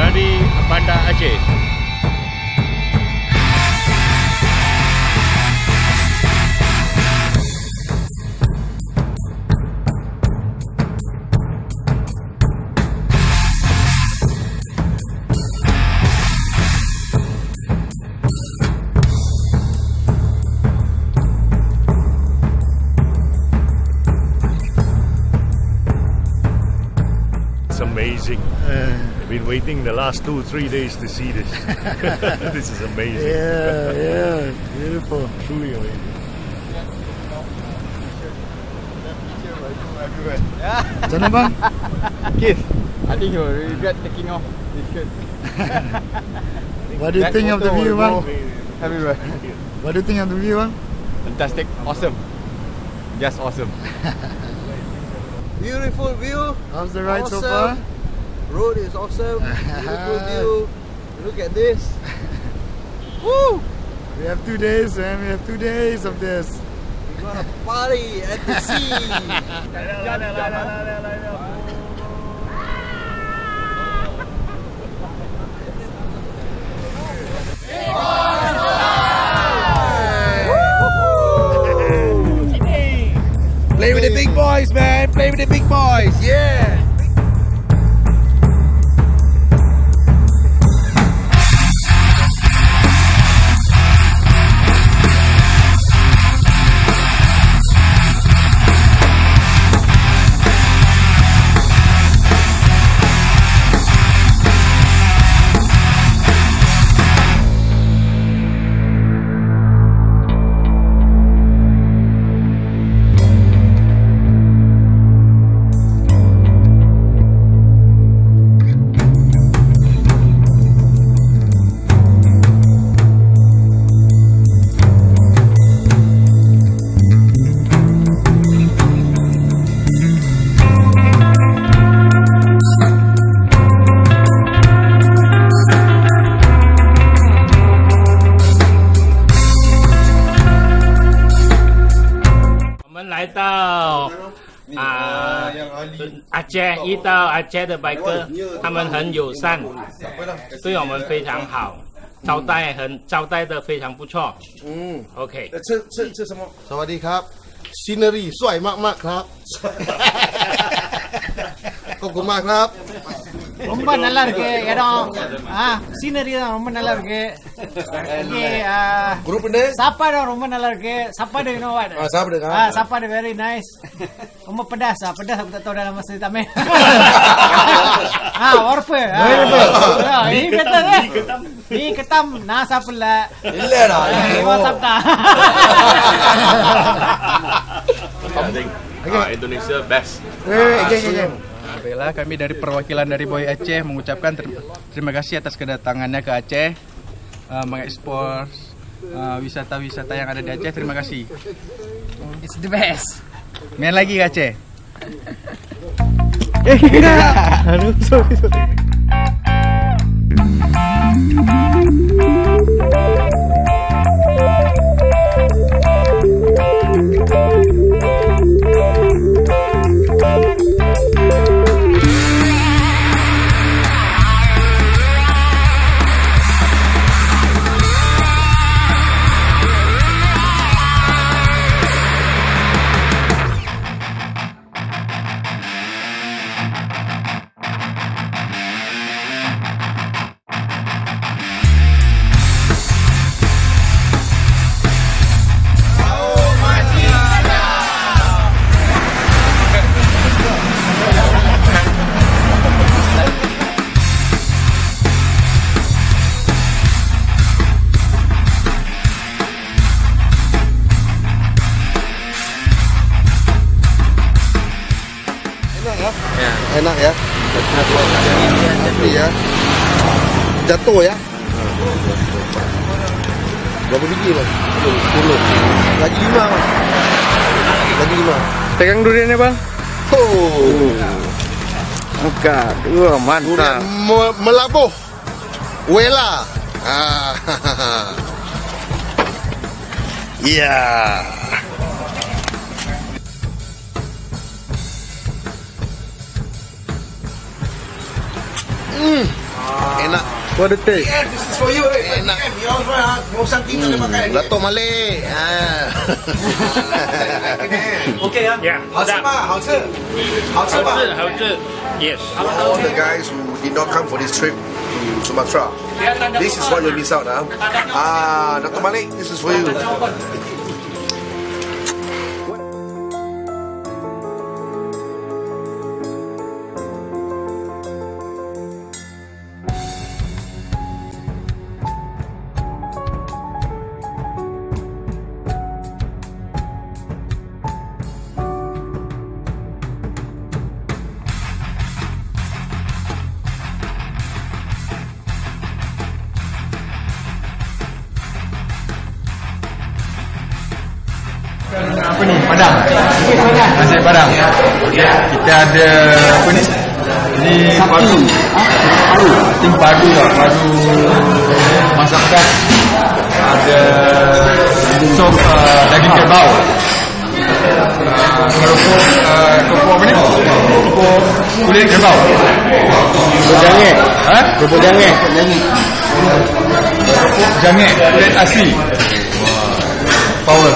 dari Banda Aceh. amazing. Uh. Been waiting the last two, three days to see this. this is amazing. Yeah, yeah, beautiful. Truly amazing. Macam mana bang? Keith, I think you regret taking off this shirt. What do you That think of the view will bang? go Everywhere. What do you think of the view bang? Fantastic. Awesome. Just awesome. Beautiful view. How's the ride so far? Road is awesome. Beautiful view. Look at this. Woo! We have two days man, we have two days of this. We're gonna party at the sea. Play with the big boys, man. Play with the big boys. Yeah. 阿杰一到阿杰的白鸽，他们很友善，对我们非常好，招待很招待的非常不错。嗯， OK，吃吃吃什么？ สวัสดีครับซีนารีสวยมากๆครับ ขอบคุณมากครับ ரொம்ப நல்லா இருக்கு இடம். Scenery தான் ரொம்ப நல்லா இருக்கு. சாப்பாடு ரொம்ப நல்லா இருக்கு. சாப்பாடு சாப்பிடுங்க சாப்பாடு வெரி நைஸ் ரொம்ப pedas ah pedas aku tak tahu dalam masa hitam eh நான் சாப்பிடல. இல்லடா இவன் Indonesia best Baiklah, kami dari perwakilan dari Boy Aceh mengucapkan ter- terima kasih atas kedatangannya ke Aceh uh, mengekspor uh, wisata-wisata yang ada di Aceh. Terima kasih. it's the best Main lagi ke Aceh. Eh, enggak. Aduh, sorry, sorry. Enak ya? Iya. Jatuh ya? Berapa biji bang? Sepuluh. Lagi lima bang. Lagi lima. Pegang duriannya, Bang. Oh. Angkat. Wah, Durian me- melabuh. Wela. Ah. Iya. Mm. Ah. Enak. What it taste? Yeah, this is for you. Hey, enak. You all right, ha? Buksan kita mm. naman kayo. Ah. okay, yeah. yeah. How's it, ma? How's it? How's it, ma? How's it? Yes. All the guys who did not come for this trip to Sumatra, this is what you miss out, huh? Ah, Dr. Malik, this is for you. Apa ni? Padang. Nasi padang. Kita ada apa ni? Ini padu. Tim padu lah, padu masakan. Ada sop uh, daging kerbau. Uh, kerupuk uh, kerupuk apa ni? Kerupuk kulit kerbau. Kerupuk jangit. Ha? Kerupuk jangit. Kerupuk jangit kulit asli. Power.